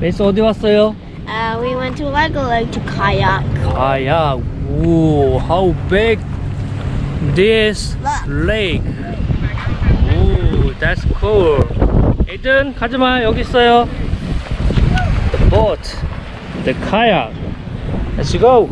메이스 어디 왔어요? Uh, we went to Lego Lake to kayak. Kayak. Ooh, how big this lake? Ooh, that's cool. 에이든 가지마 여기 있어요. The boat, the kayak. Let's go.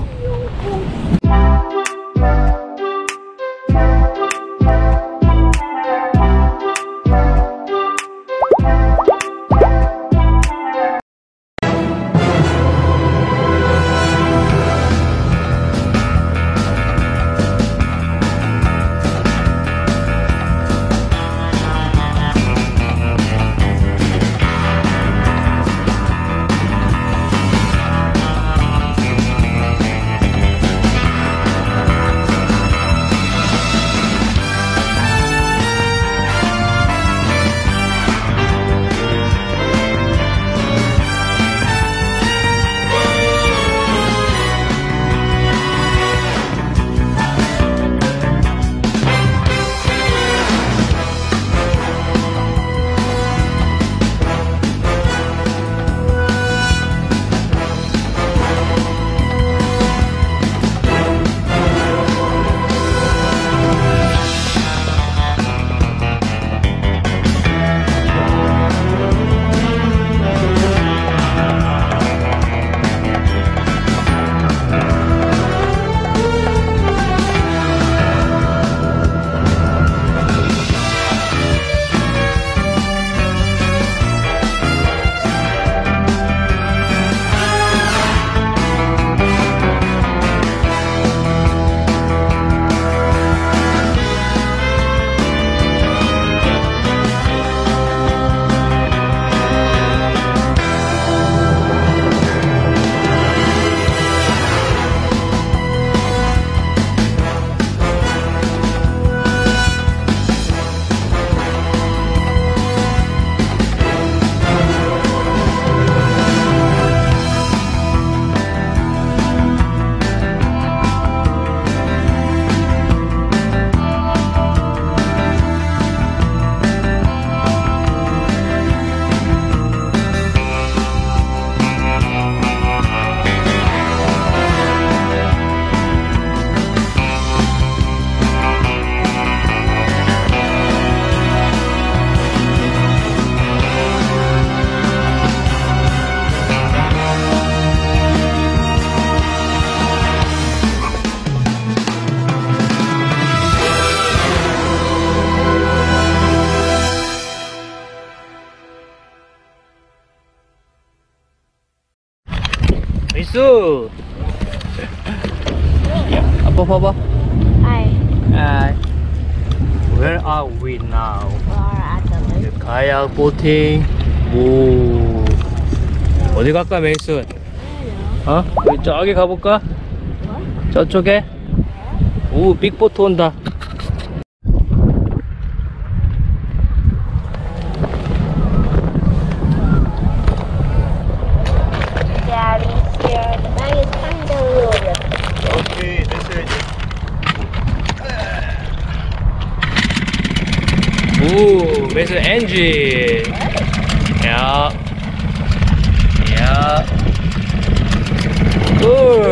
메이스. 야, 아빠 봐봐. Hi, Hi. Where are we now? we are at the lake. The kayak boating. 오. 어디 갈까, 메이슨? 어? 우리 저기 가볼까? 저쪽에? 오, 빅보트 온다. Ooh, this is engine. Yeah. Yeah. Ooh.